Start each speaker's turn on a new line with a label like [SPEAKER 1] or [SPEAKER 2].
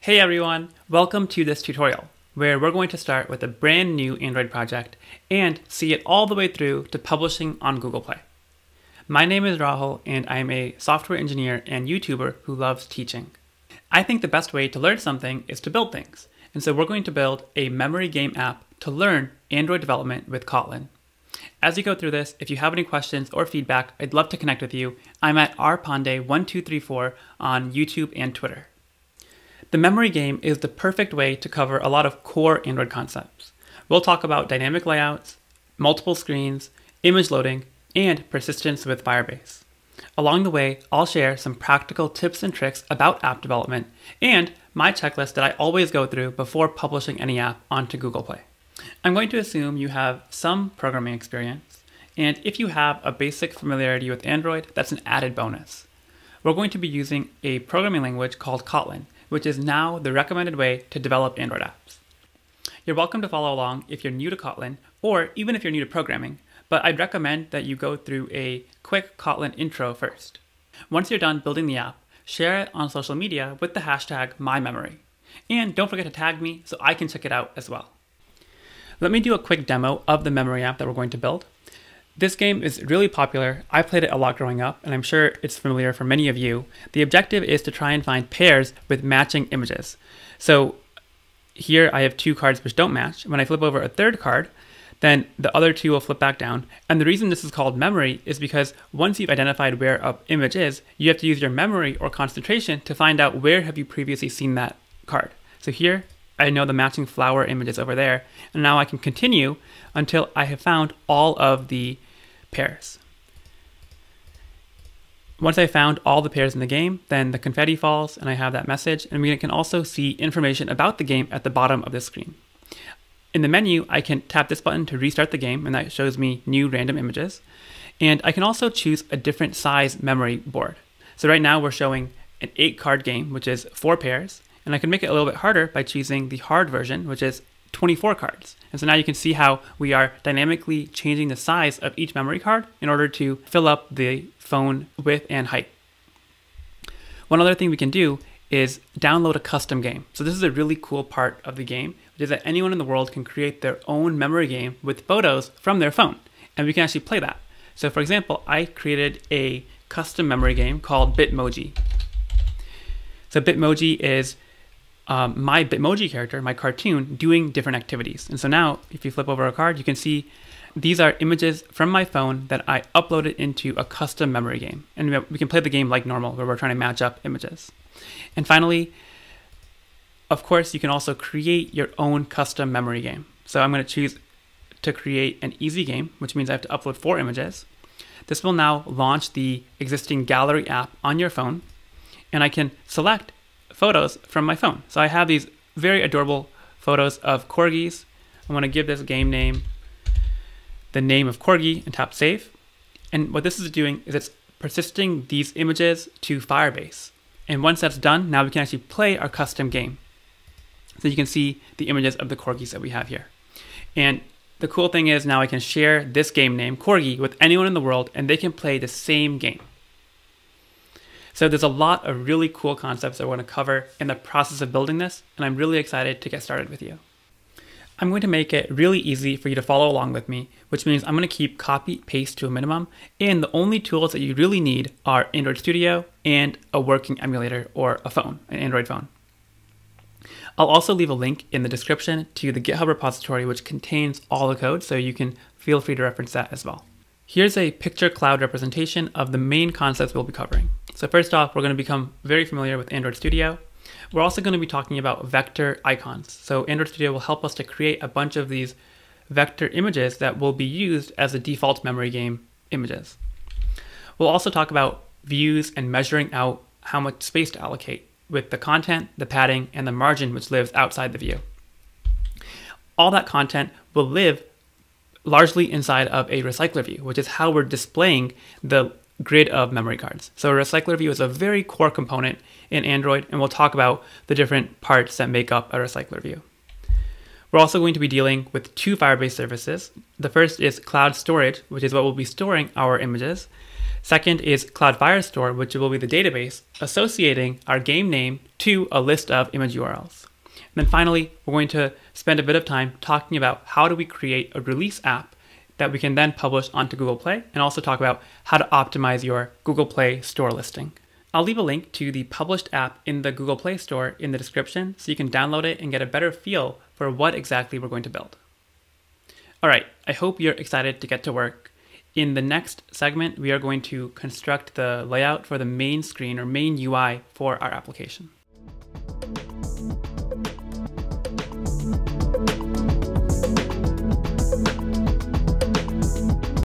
[SPEAKER 1] Hey everyone, welcome to this tutorial where we're going to start with a brand new Android project and see it all the way through to publishing on Google Play. My name is Rahul and I'm a software engineer and YouTuber who loves teaching. I think the best way to learn something is to build things, and so we're going to build a memory game app to learn Android development with Kotlin. As you go through this, if you have any questions or feedback, I'd love to connect with you. I'm at rpandey1234 on YouTube and Twitter. The memory game is the perfect way to cover a lot of core Android concepts. We'll talk about dynamic layouts, multiple screens, image loading, and persistence with Firebase. Along the way, I'll share some practical tips and tricks about app development and my checklist that I always go through before publishing any app onto Google Play. I'm going to assume you have some programming experience, and if you have a basic familiarity with Android, that's an added bonus. We're going to be using a programming language called Kotlin, which is now the recommended way to develop Android apps. You're welcome to follow along if you're new to Kotlin, or even if you're new to programming, but I'd recommend that you go through a quick Kotlin intro first. Once you're done building the app, share it on social media with the hashtag MyMemory. And don't forget to tag me so I can check it out as well. Let me do a quick demo of the memory app that we're going to build. This game is really popular. I played it a lot growing up, and I'm sure it's familiar for many of you. The objective is to try and find pairs with matching images. So here I have two cards which don't match. When I flip over a third card, then the other two will flip back down. And the reason this is called memory is because once you've identified where a image is, you have to use your memory or concentration to find out where have you previously seen that card. So here I know the matching flower image is over there, and now I can continue until I have found all of the pairs. Once I found all the pairs in the game, then the confetti falls and I have that message, and we can also see information about the game at the bottom of the screen. In the menu, I can tap this button to restart the game, and that shows me new random images. And I can also choose a different size memory board. So right now we're showing an eight card game, which is four pairs, and I can make it a little bit harder by choosing the hard version, which is 24 cards. And so now you can see how we are dynamically changing the size of each memory card in order to fill up the phone width and height. One other thing we can do is download a custom game. So this is a really cool part of the game, which is that anyone in the world can create their own memory game with photos from their phone. And we can actually play that. So for example, I created a custom memory game called Bitmoji. So Bitmoji is um, my Bitmoji character, my cartoon, doing different activities. And so now, if you flip over a card, you can see these are images from my phone that I uploaded into a custom memory game. And we can play the game like normal, where we're trying to match up images. And finally, of course, you can also create your own custom memory game. So I'm going to choose to create an easy game, which means I have to upload four images. This will now launch the existing gallery app on your phone, and I can select photos from my phone. So I have these very adorable photos of corgis. I want to give this game name the name of corgi and tap save. And what this is doing is it's persisting these images to Firebase. And once that's done, now we can actually play our custom game. So you can see the images of the corgis that we have here. And the cool thing is now I can share this game name, Corgi, with anyone in the world and they can play the same game. So there's a lot of really cool concepts that we're to cover in the process of building this, and I'm really excited to get started with you. I'm going to make it really easy for you to follow along with me, which means I'm going to keep copy paste to a minimum, and the only tools that you really need are Android Studio and a working emulator or a phone, an Android phone. I'll also leave a link in the description to the GitHub repository which contains all the code, so you can feel free to reference that as well. Here's a picture cloud representation of the main concepts we'll be covering. So first off, we're going to become very familiar with Android Studio. We're also going to be talking about vector icons. So Android Studio will help us to create a bunch of these vector images that will be used as the default memory game images. We'll also talk about views and measuring out how much space to allocate with the content, the padding, and the margin which lives outside the view. All that content will live largely inside of a recycler view, which is how we're displaying the grid of memory cards. So a recycler view is a very core component in Android, and we'll talk about the different parts that make up a recycler view. We're also going to be dealing with two Firebase services. The first is cloud storage, which is what we'll be storing our images. Second is Cloud Firestore, which will be the database associating our game name to a list of image URLs. And then finally, we're going to spend a bit of time talking about how do we create a release app that we can then publish onto Google Play and also talk about how to optimize your Google Play store listing. I'll leave a link to the published app in the Google Play Store in the description so you can download it and get a better feel for what exactly we're going to build. All right, I hope you're excited to get to work. In the next segment, we are going to construct the layout for the main screen or main UI for our application.